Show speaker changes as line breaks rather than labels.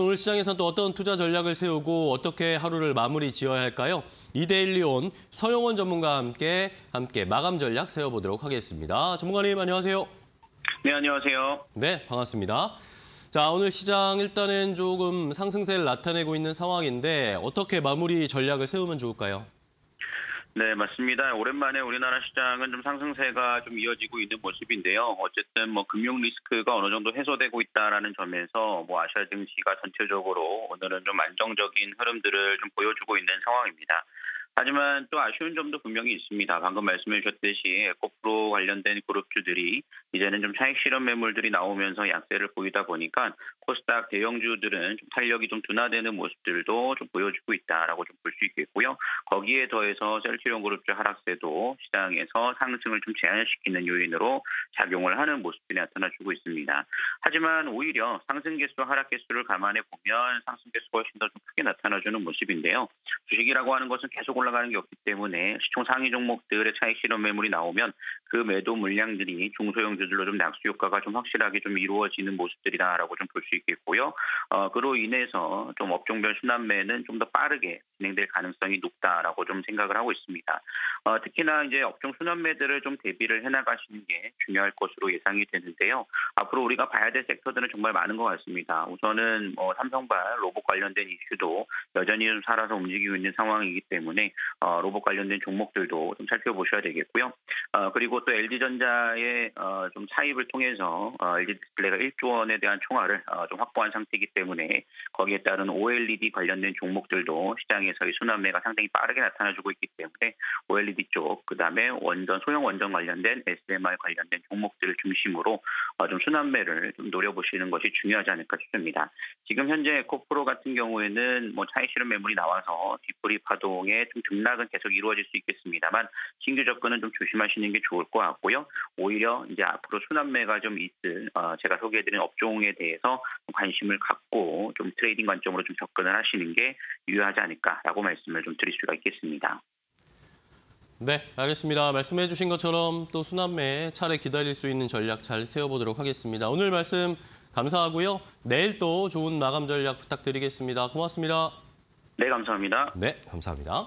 오늘 시장에서 또 어떤 투자 전략을 세우고 어떻게 하루를 마무리 지어야 할까요? 이데일리온 서영원 전문가와 함께 함께 마감 전략 세워보도록 하겠습니다. 전문가님 안녕하세요.
네, 안녕하세요.
네, 반갑습니다. 자, 오늘 시장 일단은 조금 상승세를 나타내고 있는 상황인데 어떻게 마무리 전략을 세우면 좋을까요?
네, 맞습니다. 오랜만에 우리나라 시장은 좀 상승세가 좀 이어지고 있는 모습인데요. 어쨌든 뭐 금융 리스크가 어느 정도 해소되고 있다라는 점에서 뭐 아시아 증시가 전체적으로 오늘은 좀 안정적인 흐름들을 좀 보여주고 있는 상황입니다. 하지만 또 아쉬운 점도 분명히 있습니다. 방금 말씀해 주셨듯이 에코프로 관련된 그룹주들이 이제는 좀 차익 실현 매물들이 나오면서 약세를 보이다 보니까 코스닥 대형주들은 좀 탄력이 좀 둔화되는 모습들도 좀 보여주고 있다라고 좀 볼 수 있겠고요. 거기에 더해서 셀트리온 그룹주 하락세도 시장에서 상승을 좀 제한시키는 요인으로 작용을 하는 모습들이 나타나주고 있습니다. 하지만 오히려 상승 개수, 하락 개수를 감안해 보면 상승 개수가 훨씬 더 좀 크게 나타나주는 모습인데요. 주식이라고 하는 것은 계속 올라 가는 게 없기 때문에 시총 상위 종목들의 차익 실현 매물이 나오면 그 매도 물량들이 중소형주들로 좀 낙수 효과가 좀 확실하게 좀 이루어지는 모습들이다라고 좀 볼 수 있겠고요. 어, 그로 인해서 좀 업종별 순환매는 좀 더 빠르게 진행될 가능성이 높다라고 좀 생각을 하고 있습니다. 어, 특히나 이제 업종 순환매들을 좀 대비를 해나가시는 게 중요할 것으로 예상이 되는데요. 앞으로 우리가 봐야 될 섹터들은 정말 많은 것 같습니다. 우선은 뭐 삼성발 로봇 관련된 이슈도 여전히 좀 살아서 움직이고 있는 상황이기 때문에 어, 로봇 관련된 종목들도 좀 살펴보셔야 되겠고요. 어, 그리고 또 LG전자의 어, 좀 차입을 통해서 어, LG 디스플레이가 1조 원에 대한 총알을 어, 좀 확보한 상태이기 때문에 거기에 따른 OLED 관련된 종목들도 시장에서의 순환매가 상당히 빠르게 나타나주고 있기 때문에 OLED 쪽, 그 다음에 원전 소형 원전 관련된 SMR 관련된 종목들을 중심으로 어, 좀 순환매를 좀 노려보시는 것이 중요하지 않을까 싶습니다. 지금 현재 에코프로 같은 경우에는 뭐 차익 실현 매물이 나와서 뒤풀이 파동의 좀 등락은 계속 이루어질 수 있겠습니다만 신규 접근은 좀 조심하시는 게 좋을 것 같고요. 오히려 이제 앞으로 순환매가 좀 있을 어, 제가 소개해드린 업종에 대해서 좀 관심을 갖고 좀 트레이딩 관점으로 좀 접근을 하시는 게 유효하지 않을까 라고 말씀을 좀 드릴 수가 있겠습니다.
네, 알겠습니다. 말씀해 주신 것처럼 또 순환매 차례 기다릴 수 있는 전략 잘 세워보도록 하겠습니다. 오늘 말씀 감사하고요. 내일 또 좋은 마감 전략 부탁드리겠습니다. 고맙습니다.
네, 감사합니다.
네, 감사합니다.